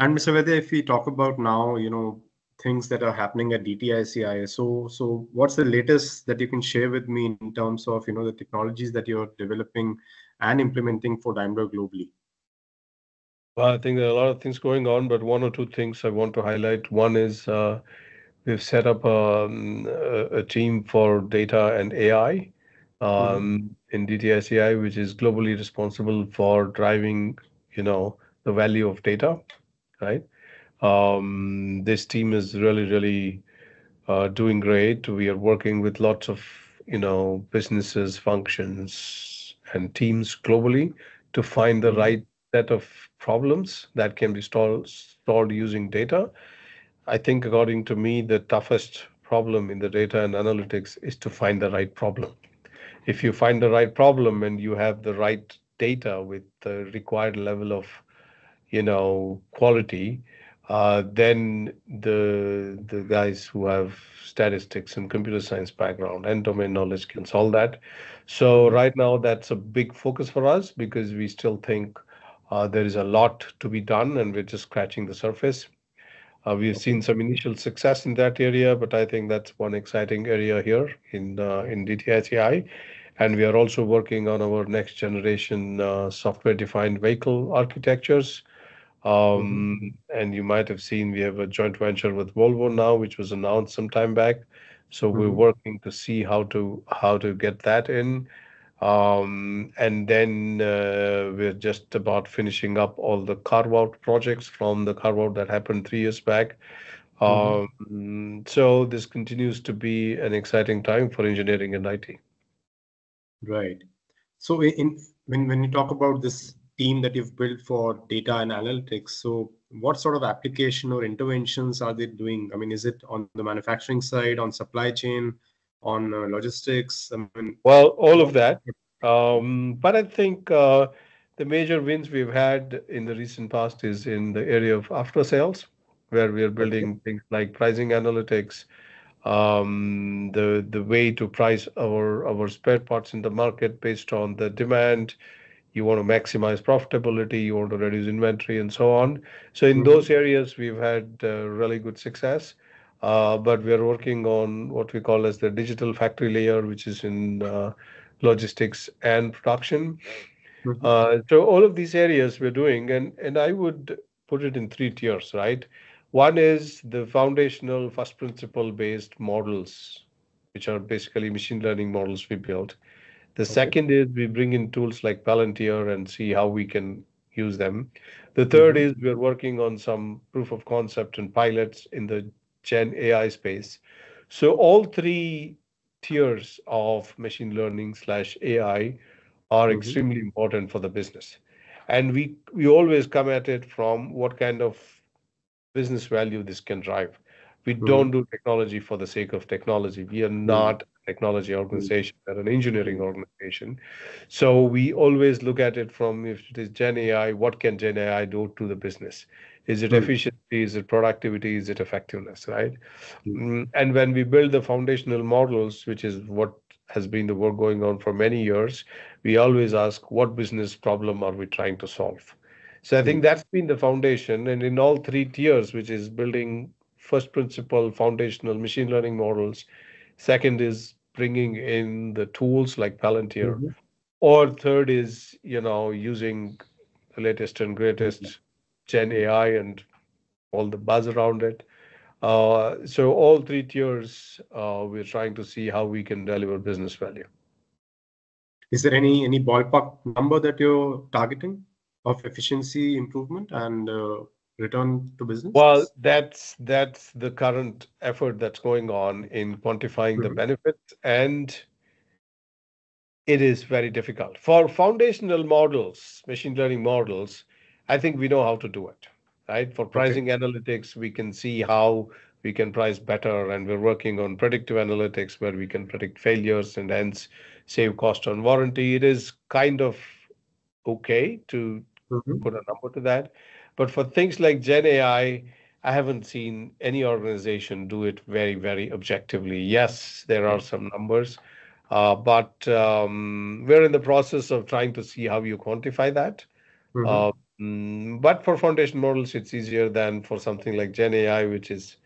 And Mr. Vaidya, if we talk about now, you know, things that are happening at DTICI, so so what's the latest that you can share with me in terms of you know the technologies that you're developing and implementing for Daimler globally? Well, I think there are a lot of things going on, but one or two things I want to highlight. One is uh, we've set up um, a, a, team for data and AI um, mm-hmm. in DTICI, which is globally responsible for driving, you know, the value of data, right? Um, this team is really, really uh, doing great. We are working with lots of, you know, businesses, functions, and teams globally to find the mm-hmm. right set of problems that can be stored, stored using data. I think, according to me, the toughest problem in the data and analytics is to find the right problem. If you find the right problem and you have the right data with the required level of, you know, quality, uh, then the the guys who have statistics and computer science background and domain knowledge can solve that. So right now that's a big focus for us because we still think uh, there is a lot to be done, and we're just scratching the surface. Uh, we've seen some initial success in that area, but I think that's one exciting area here in uh, in DTICI. And we are also working on our next generation software-defined vehicle architectures. Um, mm-hmm. And you might have seen we have a joint venture with Volvo now, which was announced some time back. So we're mm-hmm. working to see how to how to get that in. Um, and then uh, we're just about finishing up all the carve-out projects from the carve-out that happened three years back. Mm-hmm. Um, so this continues to be an exciting time for engineering and IT. Right. So in when when you talk about this team that you've built for data and analytics, so what sort of application or interventions are they doing? I mean, is it on the manufacturing side, on supply chain, on uh, logistics? I mean, well, all of that. Um, but I think uh, the major wins we've had in the recent past is in the area of after sales, where we are building things like pricing analytics, um, the the way to price our our spare parts in the market based on the demand. You want to maximize profitability, you want to reduce inventory, and so on. So in mm-hmm. those areas, we've had uh, really good success. Uh, but we are working on what we call as the digital factory layer, which is in uh, logistics and production. Mm-hmm. So all of these areas we're doing, and I would put it in three tiers, right? One is the foundational first principle-based models, which are basically machine learning models we built. The second is we bring in tools like Palantir and see how we can use them. The third mm-hmm. is we're working on some proof of concept and pilots in the Gen AI space. So all three tiers of machine learning slash AI are mm-hmm. extremely important for the business. And we we always come at it from what kind of business value this can drive. We mm-hmm. don't do technology for the sake of technology. We are mm-hmm. not a technology organization, we're an engineering organization. So we always look at it from if it is Gen AI, what can Gen AI do to the business? Is it mm. efficiency? Is it productivity? Is it effectiveness, right? Mm. And when we build the foundational models, which is what has been the work going on for many years, we always ask, what business problem are we trying to solve? So I think that's been the foundation. And in all three tiers, which is building first principle foundational machine learning models, second is bringing in the tools like Palantir, mm-hmm. or third is, you know, using the latest and greatest Gen AI and all the buzz around it. Uh, so all three tiers, uh, we're trying to see how we can deliver business value. Is there any any ballpark number that you're targeting of efficiency improvement and uh, return to business? Well, that's that's the current effort that's going on in quantifying mm-hmm. the benefits, and it is very difficult for foundational models, machine learning models. I think we know how to do it, right? For pricing okay. analytics, we can see how we can price better, and we're working on predictive analytics where we can predict failures and hence save cost on warranty. It is kind of okay to mm-hmm. put a number to that. But for things like Gen AI, I haven't seen any organization do it very, very objectively. Yes, there are some numbers, uh, but um, we're in the process of trying to see how you quantify that. Mm-hmm. Uh, Um, but for foundation models, it's easier than for something like Gen AI, which is,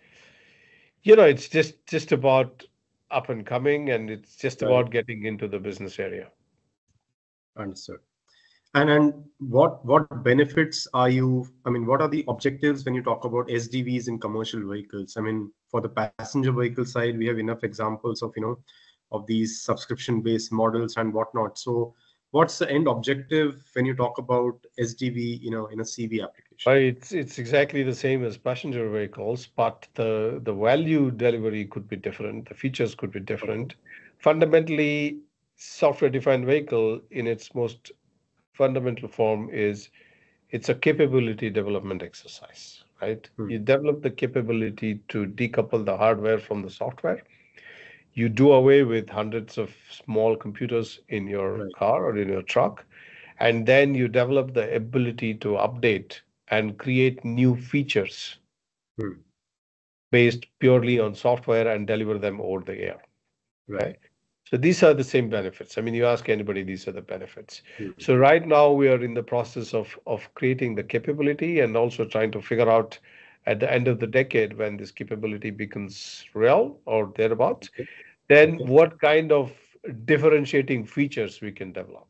you know, it's just just about up and coming, and it's just right. about getting into the business area. Understood. And and what what benefits are you? I mean, what are the objectives when you talk about SDVs in commercial vehicles? I mean, for the passenger vehicle side, we have enough examples of you know of these subscription based models and whatnot. So what's the end objective when you talk about SDV, you know, in a CV application? It's it's exactly the same as passenger vehicles, but the the value delivery could be different. The features could be different. Fundamentally, software-defined vehicle in its most fundamental form is it's a capability development exercise, right? Hmm. You develop the capability to decouple the hardware from the software you do away with hundreds of small computers in your right. car or in your truck and then you develop the ability to update and create new features hmm. based purely on software and deliver them over the air right. So these are the same benefits i mean you ask anybody these are the benefits hmm. so right now we are in the process of of creating the capability and also trying to figure out at the end of the decade when this capability becomes real or thereabouts, okay. then okay. what kind of differentiating features we can develop,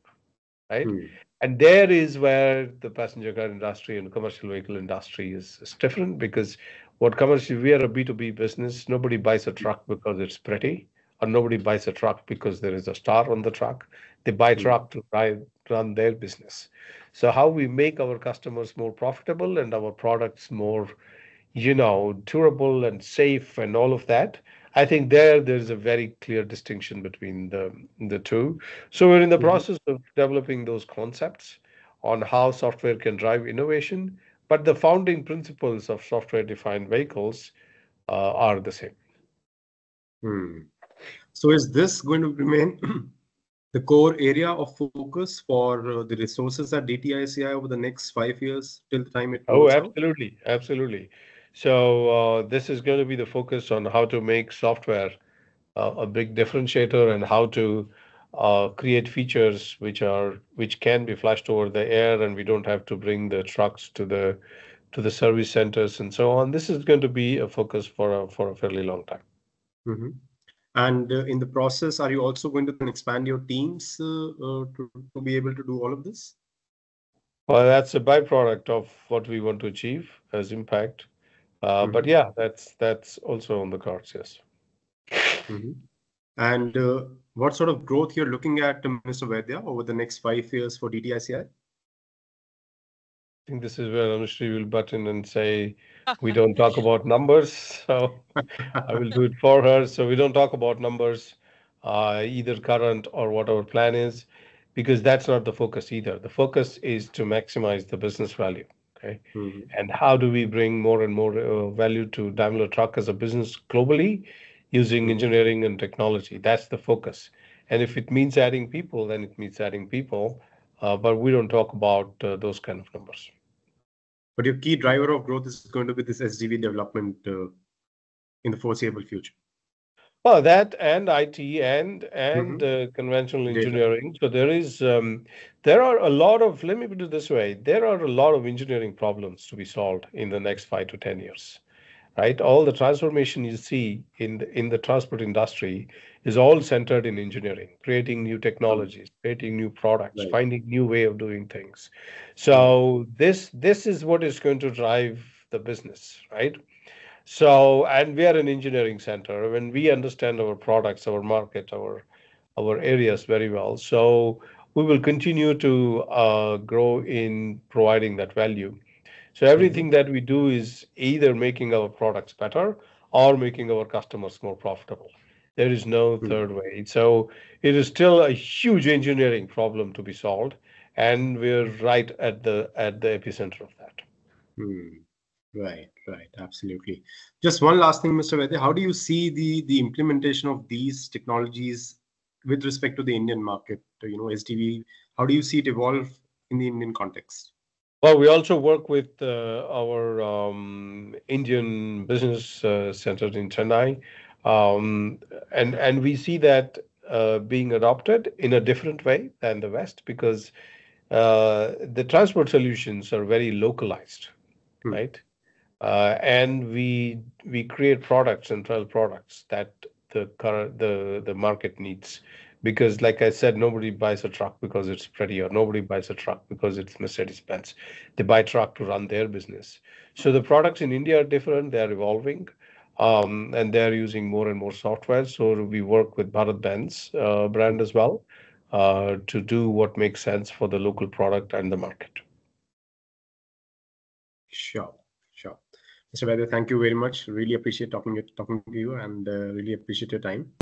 right? Hmm. And there is where the passenger car industry and commercial vehicle industry is, is different because what commercial we are a B2B business. Nobody buys a truck because it's pretty, or nobody buys a truck because there is a star on the truck. They buy a hmm. truck to drive, run their business. So how we make our customers more profitable and our products more you know, durable and safe and all of that. I think there there's a very clear distinction between the the two. So we're in the mm-hmm. process of developing those concepts on how software can drive innovation, but the founding principles of software-defined vehicles uh, are the same. Hmm. So is this going to remain the core area of focus for uh, the resources at DTICI over the next five years till the time it? Oh, absolutely, out? absolutely. So uh, this is going to be the focus on how to make software uh, a big differentiator and how to uh, create features which are which can be flashed over the air and we don't have to bring the trucks to the to the service centers and so on. This is going to be a focus for a, for a fairly long time. Mm-hmm. And uh, in the process, are you also going to expand your teams uh, uh, to, to be able to do all of this? Well, that's a byproduct of what we want to achieve as impact. Uh, mm-hmm. But yeah, that's that's also on the cards. Yes. Mm-hmm. And uh, what sort of growth you're looking at, Mr. Vaidya, over the next five years for DTICI? I think this is where Anushree will butt in and say, we don't talk about numbers. So I will do it for her. So we don't talk about numbers, uh, either current or what our plan is, because that's not the focus either. The focus is to maximize the business value okay? Mm-hmm. And how do we bring more and more uh, value to Daimler Truck as a business globally using mm-hmm. engineering and technology? That's the focus. And if it means adding people, then it means adding people. Uh, but we don't talk about uh, those kind of numbers. But your key driver of growth is going to be this SDV development uh, in the foreseeable future. Well, that and IT and and mm-hmm. uh, conventional engineering. So there is um, there are a lot of let me put it this way: there are a lot of engineering problems to be solved in the next five to ten years, right? All the transformation you see in the, in the transport industry is all centered in engineering, creating new technologies, creating new products, right. finding new way of doing things. So this this is what is going to drive the business, right? So, and we are an engineering center. When we understand our products, our market, our our areas very well. So we will continue to uh, grow in providing that value. So everything that we do is either making our products better or making our customers more profitable. There is no mm-hmm. third way. So it is still a huge engineering problem to be solved, and we're right at the at the epicenter of that. Hmm. Right, right, absolutely. Just one last thing, Mr. Vaidya. How do you see the the implementation of these technologies with respect to the Indian market? You know, SDV. How do you see it evolve in the Indian context? Well, we also work with uh, our um, Indian business uh, center in Chennai, um, and and we see that uh, being adopted in a different way than the West because uh, the transport solutions are very localized, Hmm. right? Uh, and we we create products and trial products that the current the the market needs. Because, like I said, nobody buys a truck because it's pretty, or nobody buys a truck because it's Mercedes-Benz. They buy truck to run their business. So the products in India are different. They are evolving, um, and they're using more and more software. So we work with Bharat Benz uh, brand as well uh, to do what makes sense for the local product and the market. Sure, sure. Mr. Vaidya, thank you very much. Really appreciate talking talking to you and uh, really appreciate your time.